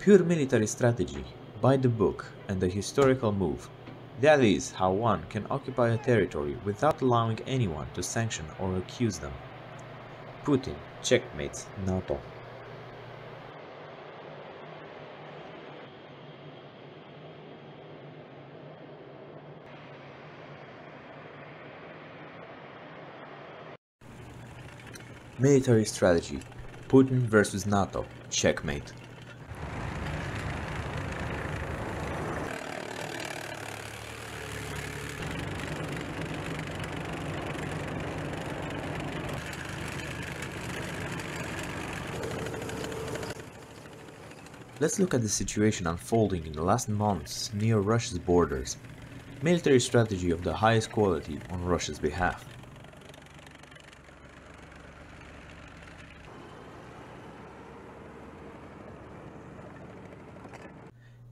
Pure military strategy, by the book, and a historical move. That is how one can occupy a territory without allowing anyone to sanction or accuse them. Putin checkmates NATO. Military strategy Putin versus NATO checkmate. Let's look at the situation unfolding in the last months near Russia's borders. Military strategy of the highest quality on Russia's behalf.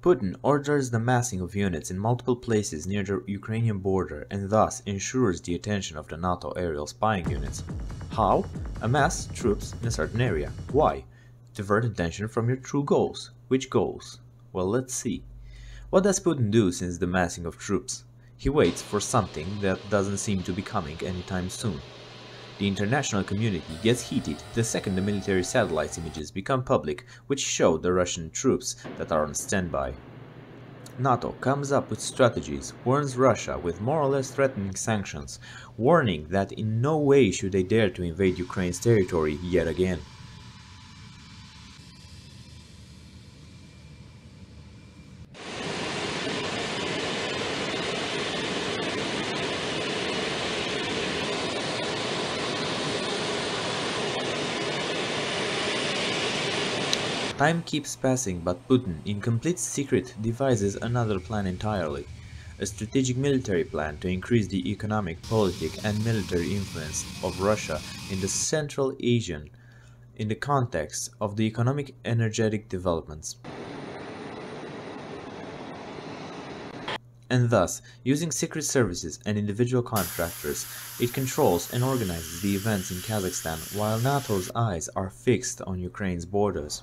Putin orders the massing of units in multiple places near the Ukrainian border and thus ensures the attention of the NATO aerial spying units. How? Amass troops in a certain area. Why? Divert attention from your true goals. Which goals? Well, let's see. What does Putin do since the massing of troops? He waits for something that doesn't seem to be coming anytime soon. The international community gets heated the second the military satellites images become public which show the Russian troops that are on standby. NATO comes up with strategies, warns Russia with more or less threatening sanctions, warning that in no way should they dare to invade Ukraine's territory yet again. Time keeps passing, but Putin, in complete secret, devises another plan entirely. A strategic military plan to increase the economic, politic and military influence of Russia in the Central Asian in the context of the economic energetic developments. And thus, using secret services and individual contractors, it controls and organizes the events in Kazakhstan while NATO's eyes are fixed on Ukraine's borders.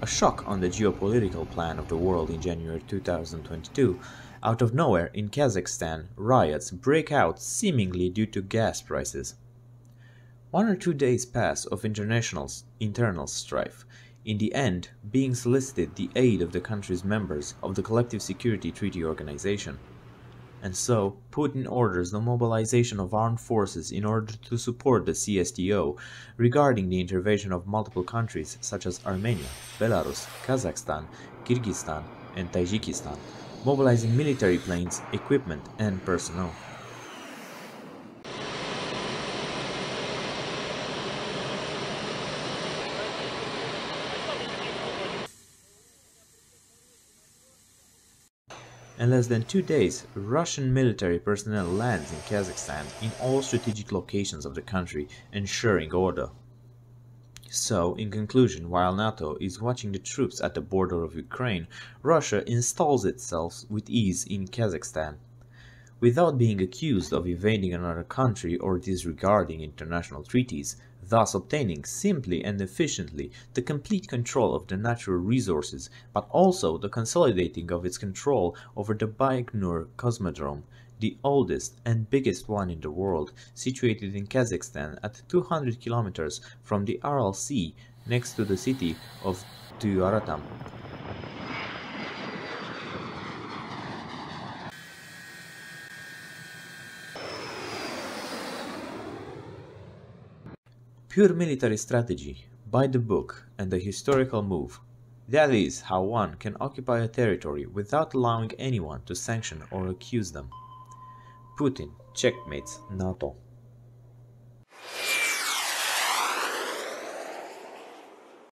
A shock on the geopolitical plan of the world in January 2022, out of nowhere in Kazakhstan, riots break out seemingly due to gas prices. One or two days pass of international internal strife, in the end being solicited the aid of the country's members of the Collective Security Treaty Organization. And so, Putin orders the mobilization of armed forces in order to support the CSTO regarding the intervention of multiple countries such as Armenia, Belarus, Kazakhstan, Kyrgyzstan, and Tajikistan, mobilizing military planes, equipment, and personnel. In less than two days, Russian military personnel lands in Kazakhstan in all strategic locations of the country, ensuring order. So, in conclusion, while NATO is watching the troops at the border of Ukraine, Russia installs itself with ease in Kazakhstan. Without being accused of invading another country or disregarding international treaties, thus obtaining simply and efficiently the complete control of the natural resources, but also the consolidating of its control over the Baikonur Cosmodrome, the oldest and biggest one in the world, situated in Kazakhstan at 200 kilometers from the Aral Sea next to the city of Tyuratam. Pure military strategy, by the book, and a historical move. That is how one can occupy a territory without allowing anyone to sanction or accuse them. Putin checkmates NATO.